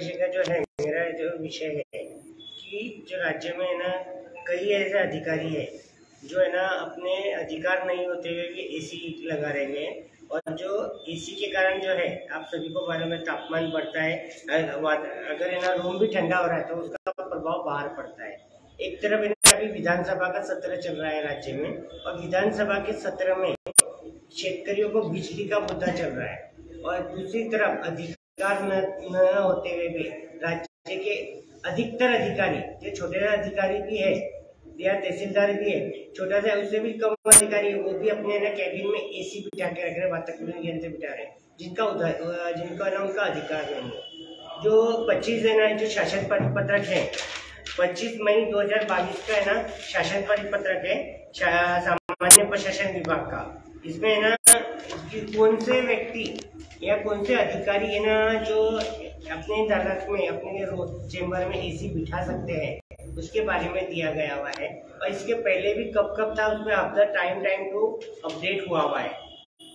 विषय का जो है, मेरा जो विषय है कि जो राज्य में है ना, कई ऐसे अधिकारी है जो है ना, अपने अधिकार नहीं होते हुए भी एसी लगा रहे हैं और जो एसी के कारण जो है, आप सभी को मालूम है तापमान बढ़ता है अगर है ना रूम भी ठंडा हो रहा है तो उसका प्रभाव बाहर पड़ता है। एक तरफ़ है अभी विधानसभा का सत्र चल रहा है राज्य में और विधानसभा के सत्र में शेतकरियों को बिजली का मुद्दा चल रहा है और दूसरी तरफ़ अधिकार न, न होते हुए भी राज्य के अधिकतर अधिकारी जो छोटे अधिकारी भी है या तहसीलदार भी है छोटा सा उससे भी कम अधिकारी वो भी अपने ना कैबिन में एसी बिठा के रख रहे वातावरण यंत्र बिठा रहे जिनका जिनका ना उनका अधिकार नहीं है। जो पच्चीस है ना जो शासन पत्रक है पच्चीस मई 2022 का है ना शासन परिपत्रक है सामान्य प्रशासन विभाग का। इसमें है ना कौन से व्यक्ति या कौन से अधिकारी है ना जो अपने अदालत में, अपने चेम्बर में एसी बिठा सकते हैं? उसके बारे में दिया गया हुआ है। और इसके पहले भी कब कब था, उसमें अब टाइम टाइम टू अपडेट हुआ हुआ है।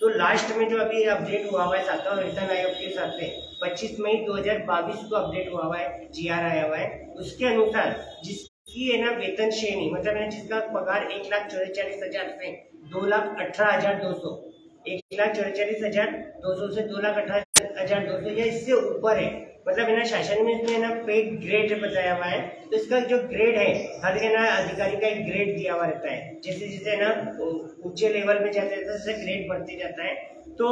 तो लास्ट में जो अभी अपडेट हुआ हुआ है, सातवा वेतन आयोग के हिसाब से 25 मई 2022 को अपडेट हुआ हुआ है जीआर आया हुआ है। उसके अनुसार जिसकी है ना वेतन श्रेणी मतलब है जिसका पगार एक लाख चौदह चालीस हज़ार से दो लाख अठारह हज़ार दो सौ एक लाख चौचालीस हज़ार दो सौ से दो लाख अठारह हज़ार दो सौ या इससे ऊपर है। मतलब है ना शासन में इसमें ना पे ग्रेड बताया हुआ है। तो इसका जो ग्रेड है हर है ना अधिकारी का एक ग्रेड दिया हुआ रहता है। जैसे जैसे ना ऊँचे लेवल में जाते रहते जैसे ग्रेड बढ़ते जाता है। तो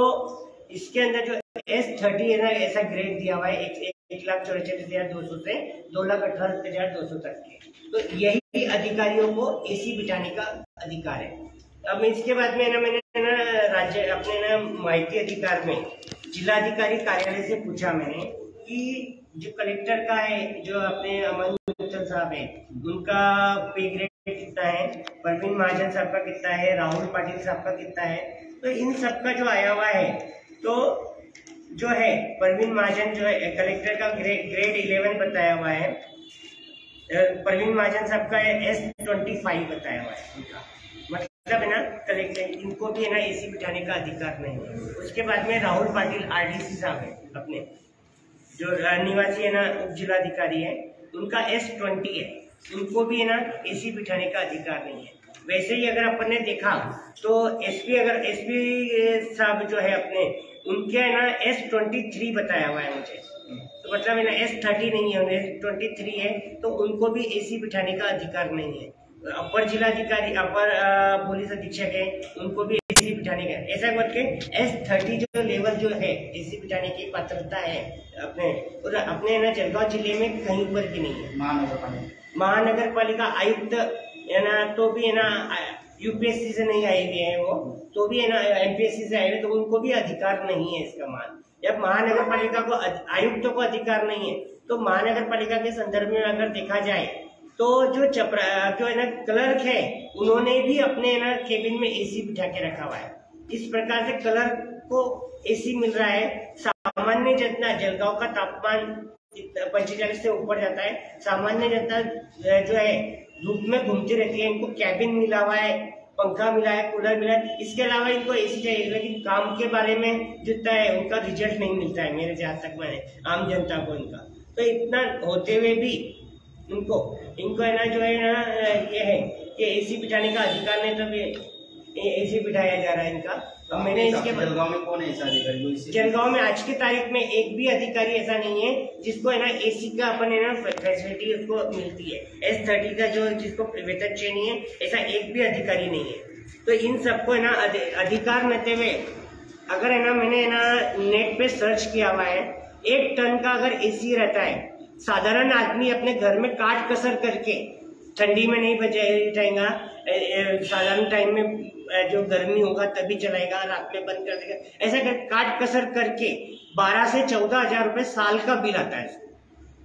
इसके अंदर जो एस थर्टी है ना ऐसा ग्रेड दिया हुआ है एक, एक, लाख चौचालीस हज़ार दो सौ से दो लाख अठारह हज़ार दो सौ तक के। तो यही अधिकारियों को एसी बिठाने का अधिकार है। अब इसके बाद में ना, मैंने ना, राज्य, अपने ना माहिती अधिकार में जिलाधिकारी कार्यालय से पूछा मैंने कि जो कलेक्टर का है, जो अपने अमन मित्तल साहब है, उनका पे ग्रेड कितना है, परवीन महाजन साहब का कितना है, राहुल पाटिल साहब का कितना है तो इन सबका जो आया हुआ है तो जो है, परवीन महाजन जो है, कलेक्टर का ग्रेड इलेवन बताया हुआ है परवीन महाजन साहब का एस ट्वेंटी फाइव बताया हुआ है, उनका। मतलब है ना कलेक्टर इनको भी है ना, एसी बिठाने का अधिकार नहीं है। उसके बाद में राहुल पाटिल आर आरडीसी साहब है अपने। जो निवासी है ना उप जिलाधिकारी है, उनका एस ट्वेंटी है। उनको भी है ना, एसी बिठाने का अधिकार नहीं है। वैसे ही अगर अपन ने देखा तो एसपी अगर एसपी साहब जो है अपने, उनके है ना एस ट्वेंटी थ्री बताया हुआ है मुझे। तो मतलब है ना एस थर्टी नहीं है, उन्हें ट्वेंटी थ्री है तो उनको भी एसी बिठाने का अधिकार नहीं है। अपर जिलाधिकारी अपर पुलिस अधीक्षक है उनको भी एसी बिठाने का ऐसा करके एस थर्टी जो लेवल जो है एसी बिठाने की पात्रता है अपने और अपने ना जलगांव ज़िले में कहीं पर भी नहीं है। महानगर पालिका महानगर पालिका आयुक्त है ना तो भी है ना यूपीएससी से नहीं आए हुए है वो तो भी है ना एमपीएससी से आए हुए तो उनको भी अधिकार नहीं है इसका मान। जब महानगर पालिका को आयुक्तों को अधिकार नहीं है तो महानगर पालिका के संदर्भ में अगर देखा जाए तो जो चपरा, जो है ना क्लर्क है, उन्होंने भी अपने ना केबिन में एसी बिठा के रखा हुआ है। इस प्रकार से क्लर्क को एसी मिल रहा है। सामान्य जनता, जलगांव का तापमान पंचेचालीस से ऊपर जाता है। सामान्य जनता जो है, धूप में घूमती रहती है। इनको कैबिन मिला हुआ है, पंखा मिला है कूलर मिला है। इसके अलावा इनको एसी चाहिए, लेकिन काम के बारे में जितना है, उनका रिज़ल्ट नहीं मिलता है, मेरे जहाँ तक मैंने, आम जनता को इनका। तो इतना होते हुए भी इनको इनको है ना जो है ना ये है कि एसी बिठाने का अधिकार नहीं तो एसी बिठाया जा रहा है इनका। अब मैंने इसके जलगांव में कौन है ऐसा अधिकारी जलगांव में आज की तारीख में एक भी अधिकारी ऐसा नहीं है जिसको है ना एसी का अपन है ना फैसिलिटी उसको मिलती है। एस थर्टी का जो जिसको वेतन श्रेणी है ऐसा एक भी अधिकारी नहीं है। तो इन सबको है ना अधिकार नते हुए अगर है ना मैंने है ना नेट पे सर्च किया हुआ है एक टन का अगर एसी रहता है साधारण आदमी अपने घर में काट कसर करके, ठंडी में नहीं बचाएगा साधारण टाइम में जो गर्मी होगा तभी चलाएगा, रात में बंद कर देगा। ऐसा कर, काट कसर करके बारह से चौदह हज़ार रुपए साल का बिल आता है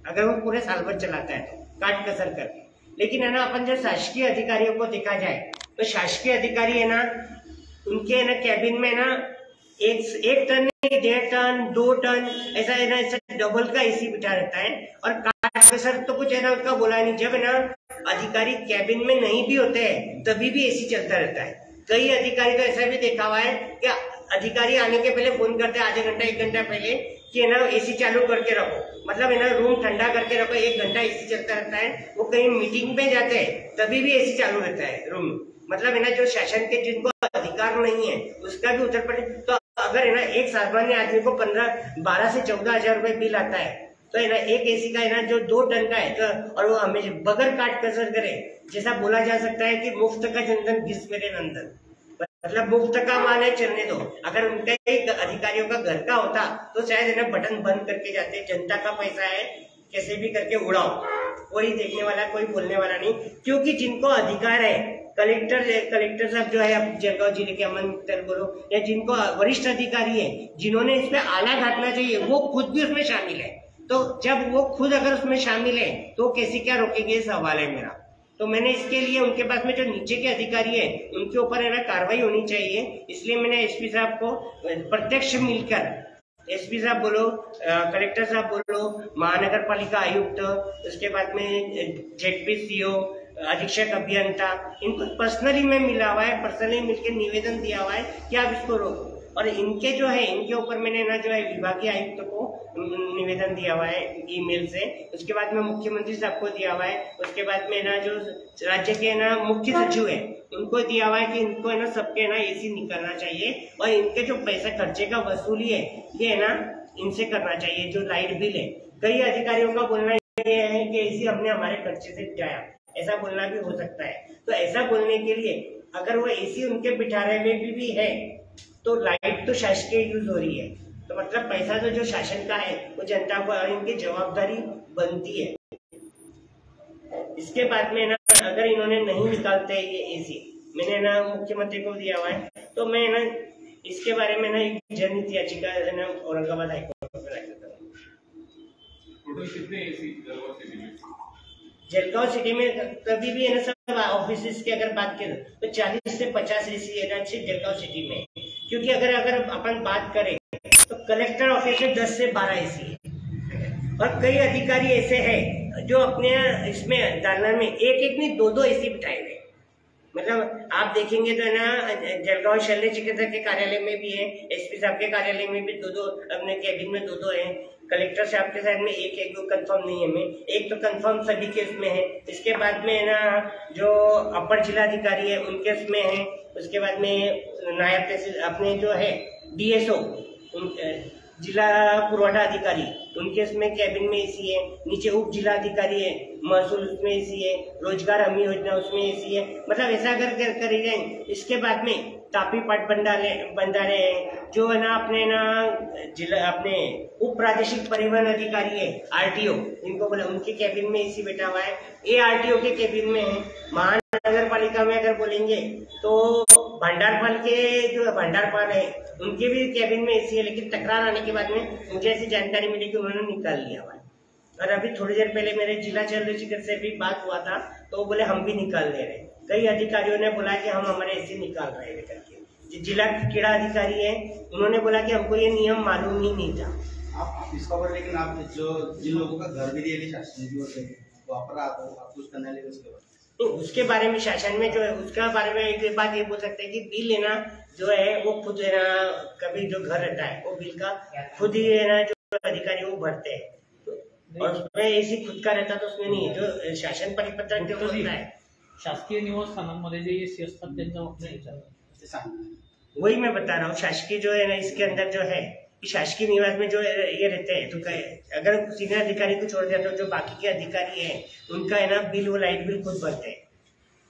अगर वो पूरे साल भर चलाता है तो काट कसर करके। लेकिन है ना, अपन जब शासकीय अधिकारियों को देखा जाए तो शासकीय अधिकारी है ना, उनके है ना कैबिन में ना एक एक टन डेढ़ टन, दो टन, ऐसा है ना ऐसा डबल का एसी बिठा रहता है। और काट पे सर तो कुछ है ना उनका बोला नहीं, जब ना, अधिकारी कैबिन में नहीं भी होते हैं, तभी भी एसी चलता रहता है। कई अधिकारी तो ऐसा भी देखा हुआ है कि अधिकारी आने के पहले फ़ोन करते हैं, आधे घंटा, एक घंटा पहले, कि है ना एसी चालू करके रखो। मतलब है ना रूम ठंडा करके रखो, एक घंटा एसी चलता रहता है। वो कहीं मीटिंग में जाते हैं, तभी भी एसी चालू रहता है रूम मतलब है ना, जो शासन के जिनको अधिकार नहीं है, उसका भी उत्तर प्रदेश तो अगर है ना एक सामान्य आदमी को पंद्रह, बारह से चौदह हज़ार रुपए बिल आता है तो है ना एक एसी का है ना जो दो टन का है तो और वो हमें बगैर काट कसर करे, जैसा बोला जा सकता है कि मुफ़्त का जनधन घिस मेरे नंदन? मतलब मुफ़्त का माल है, चलने दो। अगर उनका एक अधिकारियों का घर का होता तो शायद है ना बटन बंद करके जाते, जनता का पैसा है, कैसे भी करके उड़ाओ। कोई देखने वाला, कोई बोलने वाला नहीं, क्योंकि जिनको अधिकार है, कलेक्टर कलेक्टर साहब जो है जलगांव ज़िले के अमन बोलो, या जिनको वरिष्ठ अधिकारी है, जिन्होंने इस पे आला घाटना चाहिए, वो खुद भी उसमें शामिल है। तो जब वो खुद अगर उसमें शामिल है तो कैसे क्या रोकेंगे सवाल है मेरा। तो मैंने इसके लिए, उनके पास में जो नीचे के अधिकारी है, उनके ऊपर है ना कार्रवाई होनी चाहिए। इसलिए मैंने एसपी साहब को प्रत्यक्ष मिलकर एसपी साहब बोलो कलेक्टर साहब बोलो महानगर पालिका आयुक्त, उसके बाद में जेडपी सीओ अधीक्षक अभियंता, इनको पर्सनली में मिला हुआ है पर्सनली मिलकर निवेदन दिया हुआ है कि आप इसको रोको। और इनके जो है, इनके ऊपर मैंने ना जो है, विभागीय आयुक्त को निवेदन दिया हुआ है, ईमेल से। उसके बाद में मुख्यमंत्री साहब को दिया हुआ है। उसके बाद में ना जो राज्य के ना मुख्य सचिव है उनको दिया हुआ है कि इनको है ना सबके ना एसी निकलना चाहिए। और इनके जो पैसा खर्चे का वसूली है ये है ना इनसे करना चाहिए जो लाइट बिल है। कई अधिकारियों का बोलना ये है कि एसी हमने हमारे खर्चे से जाया ऐसा बोलना भी हो सकता है। तो ऐसा बोलने के लिए अगर वो एसी उनके बिठाने में भी, भी है तो लाइट तो शासकीय यूज़ हो रही है। तो मतलब पैसा तो जो शासन का है वो जनता को इनकी जवाबदारी बनती है। इसके बाद में ना अगर इन्होंने नहीं निकालते ये एसी मैंने ना मुख्यमंत्री को दिया हुआ है तो मैं ना इसके बारे में ना एक जनहित याचिका ना औरंगाबाद हाईकोर्ट में रख देता हूँ जलगांव सिटी में? कभी भी है ना सब ऑफ़िस की अगर बात करें तो 40 से 50 एसी है ना जलगांव सिटी में। क्योंकि अगर अगर अपन बात करें तो कलेक्टर ऑफ़िस में 10 से 12 एसी है। और कई अधिकारी ऐसे हैं जो अपने इसमें दालना में एक एक नहीं दो दो एसी बिठाए हुए मतलब आप देखेंगे तो ना, जलगांव शल्य चिकित्सक के कार्यालय में भी है, एसपी साहब के कार्यालय में भी दो दो अपने कैबिन में दो दो है। कलेक्टर साहब के साइड में एक एक, दो कंफर्म नहीं है मैं एक तो कंफर्म सभी केस में है। इसके बाद में है ना, जो अपर जिलाधिकारी है, उनके उसमें है। उसके बाद में नायब तहसील, अपने जो है डीएसओ जिला पुरवठा अधिकारी। उनके इसमें कैबिन में एसी है नीचे उप जिला अधिकारी है महसूल उसमें एसी है रोज़गार हमी योजना उसमें एसी है। मतलब ऐसा अगर कर, करी जाए इसके बाद में तापी पाट बंदारे बंदारे हैं जो है ना अपने ना जिला अपने उप प्रादेशिक परिवहन अधिकारी है आरटीओ इनको बोले उनके कैबिन में एसी बैठा हुआ है। ए आरटीओ के कैबिन में है। महानगर पालिका में अगर बोलेंगे तो भंडारपाल के जो भंडारपाल है उनके भी कैबिन में एसी है लेकिन तकरार आने के बाद में मुझे ऐसी जानकारी मिली कि उन्होंने निकाल लिया हुआ है। और अभी थोड़ी देर पहले मेरे जिला चंद्रशेखर से भी बात हुआ था तो वो बोले हम भी निकाल ले रहे कई अधिकारियों ने बोला कि हम हमारे एसी निकाल रहे हैं करके। जिला क्रीड़ा अधिकारी है उन्होंने बोला कि हमको ये नियम मालूम ही नहीं था। आप इसका पर लेकिन आप जो जिन लोगों का घर भी दिए शासन की ओर से वहाँ पर आप कुछ करने लगे उसके बाद? तो उसके बारे में शासन में जो है उसका बारे में एक बात ये बोल सकते हैं कि बिल लेना जो है वो खुद है ना कभी जो घर रहता है वो बिल का खुद ही है ना अधिकारी वो भरते हैं। तो और उसमें ऐसी खुद का रहता तो उसमें नहीं है जो शासन परिपत्र जो होता है। शासकीय निवासस्थानांमध्ये जे एसी असतात त्यांचा वापर वही मैं बता रहा हूँ शासकीय जो है ना इसके अंदर जो है शासकीय निवास में जो ये रहते हैं। तो अगर सीनियर अधिकारी को छोड़ दिया तो जो बाकी के अधिकारी हैं उनका है ना बिल वो लाइट बिल खुद भरते हैं।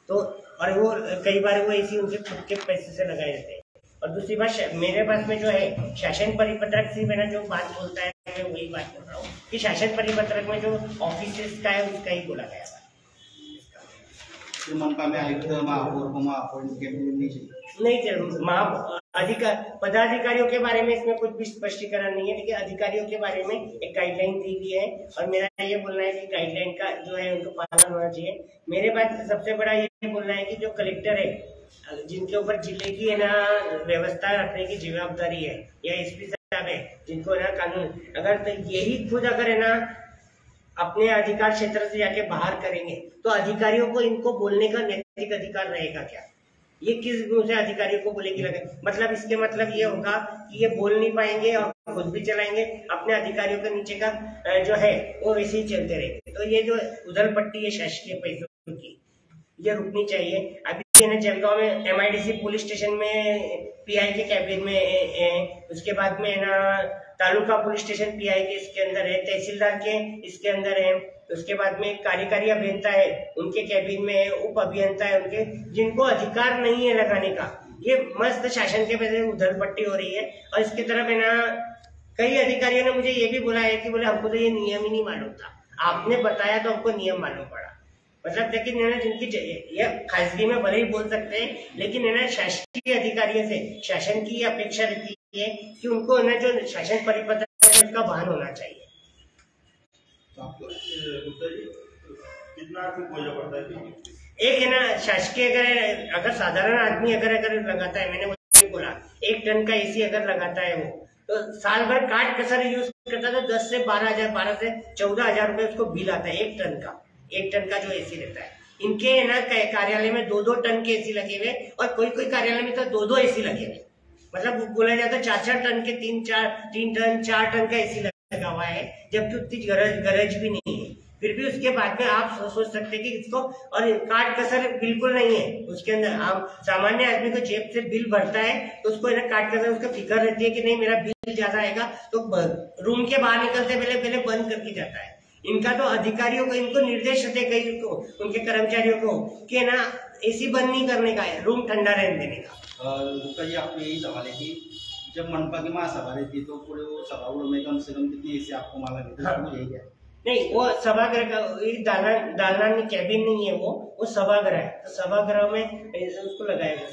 तो और वो कई बार वो ऐसी उनके खुद के पैसे से लगाए जाते हैं। और दूसरी बात मेरे पास में जो है शासन परिपत्रक से ना जो बात बोलता है मैं वही बात बोल रहा हूँ। कि शासन परिपत्रक में जो ऑफ़िस का है उसका ही बोला गया था। मनपा आयुक्त महापौर को महापौर नहीं ज़रूर महा अधिकार पदाधिकारियों के बारे में इसमें कुछ भी स्पष्टीकरण नहीं है। लेकिन अधिकारियों के बारे में एक गाइडलाइन दी गई है और मेरा ये बोलना है कि गाइडलाइन का जो है उनको पालन होना चाहिए। मेरे पास सबसे बड़ा ये बोलना है कि जो कलेक्टर है जिनके ऊपर ज़िले की है ना व्यवस्था रखने की जवाबदारी है या एसपी है जिनको है ना कानून। अगर तो यही खुद अगर है ना, अपने अधिकार क्षेत्र से जाके बाहर करेंगे तो अधिकारियों को इनको बोलने का नैतिक अधिकार रहेगा क्या? ये किस दूसरे अधिकारी को बोले कि लगे? मतलब इसके मतलब ये होगा कि ये बोल नहीं पाएँगे और खुद भी चलाएँगे, अपने अधिकारियों के नीचे का जो है, वो वैसे ही चलते रहेंगे। तो ये जो उधर पट्टी है शासकीय पैसों की, ये रुकनी चाहिए। अभी जलगांव में एमआईडीसी पुलिस स्टेशन में पीआई के कैबिन में ए, ए, उसके बाद में ना तालुका पुलिस स्टेशन पीआई के इसके अंदर है तहसीलदार के इसके अंदर है उसके बाद में कार्यकारी अभियंता है उनके कैबिन में है उप अभियंता है उनके जिनको अधिकार नहीं है लगाने का। ये मस्त शासन के वजह उधर पट्टी हो रही है और इसकी तरफ़ है ना कई अधिकारियों ने मुझे ये भी बोला है कि बोले हमको तो ये नियम ही नहीं मालूम था। आपने बताया तो हमको नियम मालूम पड़ा। मतलब लेकिन है ना जिनकी ये खासगी में भले ही बोल सकते हैं लेकिन है ना शासकीय अधिकारियों से शासन की अपेक्षा रहती है कि उनको है ना जो शासन परिपत्र है उसका भान होना चाहिए। तो है एक है ना शासकीय अगर अगर साधारण आदमी अगर अगर लगाता है मैंने वो बोला एक टन का एसी अगर लगाता है वो तो साल भर काट कसर यूज़ करता है तो दस से बारह हज़ार बारह से चौदह हज़ार रुपए उसको बिल आता है एक टन का। एक टन का जो एसी रहता है। इनके ना कार्यालय में दो दो टन के एसी लगे हुए और कोई कोई कार्यालय में तो दो दो एसी लगे हुए मतलब बोला जाता है चार चार टन के तीन चार तीन टन चार टन का एसी लगा हुआ है जबकि उतनी गरज गरज भी नहीं है। फिर भी उसके बाद में आप सो, सोच सकते कि इसको और काट कसर बिल्कुल नहीं है। उसके अंदर आप सामान्य आदमी को जेब से बिल भरता है तो उसको ना काट कसर उसका फ़िक्र रहती है कि नहीं मेरा बिल ज़्यादा आएगा तो रूम के बाहर निकलते पहले पहले बंद करके जाता है। इनका तो अधिकारियों को इनको निर्देश होते कई को उनके कर्मचारियों को कि ना एसी बंद नहीं करने का है रूम ठंडा रहने देने का। गुप्ता जी आपको यही सवाल है कि जब मनपा की महासभा रहती तो पूरे वो सभागृह में कम से कम कितनी एसी आपको माला मिलती हाँ। यही है। नहीं वो सभागृह का दालना दालना कैबिन नहीं है वो वो सभागृह है। तो सभागृह में उसको लगाया जा